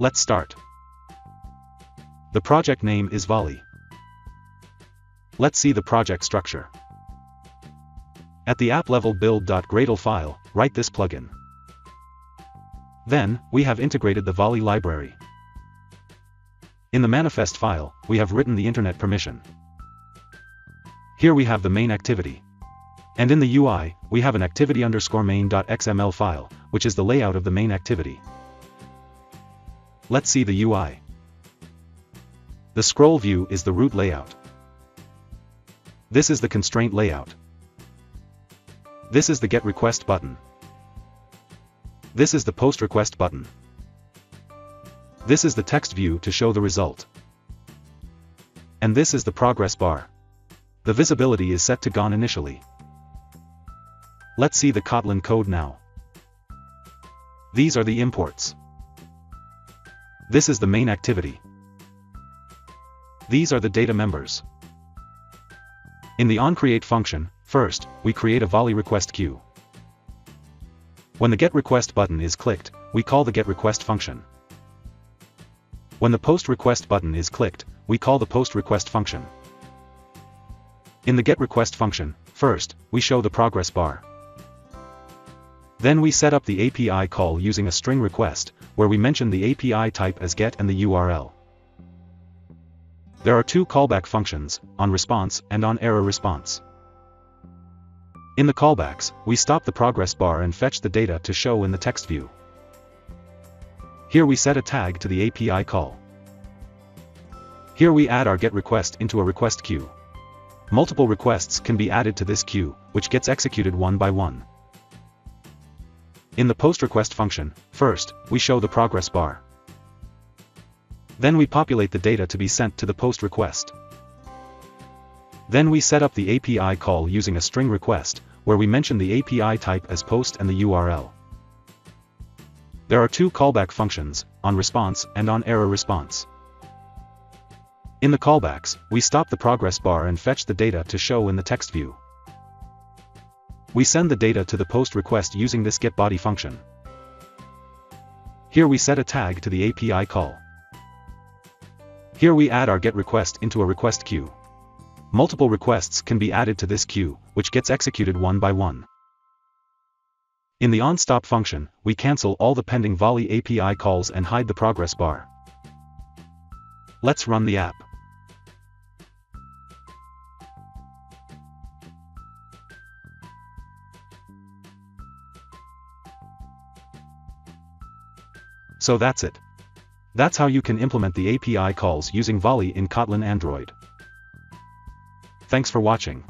Let's start. The project name is Volley. Let's see the project structure. At the app level build.gradle file, write this plugin. Then, we have integrated the Volley library. In the manifest file, we have written the internet permission. Here we have the main activity. And in the UI, we have an activity underscore main.xml file, which is the layout of the main activity. Let's see the UI. The scroll view is the root layout. This is the constraint layout. This is the get request button. This is the post request button. This is the text view to show the result. And this is the progress bar. The visibility is set to gone initially. Let's see the Kotlin code now. These are the imports. This is the main activity. These are the data members. In the onCreate function, first, we create a volley request queue. When the getRequest button is clicked, we call the getRequest function. When the postRequest button is clicked, we call the postRequest function. In the getRequest function, first, we show the progress bar. Then we set up the API call using a string request, where we mention the API type as get and the URL. There are two callback functions, on response and on error response. In the callbacks, we stop the progress bar and fetch the data to show in the text view. Here we set a tag to the API call. Here we add our get request into a request queue. Multiple requests can be added to this queue, which gets executed one by one. In the post-request function, first, we show the progress bar. Then we populate the data to be sent to the post request. Then we set up the API call using a string request, where we mention the API type as post and the URL. There are two callback functions, on response and on error response. In the callbacks, we stop the progress bar and fetch the data to show in the text view. We send the data to the post request using this getBody function. Here we set a tag to the API call. Here we add our get request into a request queue. Multiple requests can be added to this queue, which gets executed one by one. In the onStop function, we cancel all the pending Volley API calls and hide the progress bar. Let's run the app. So that's it. That's how you can implement the API calls using Volley in Kotlin Android. Thanks for watching.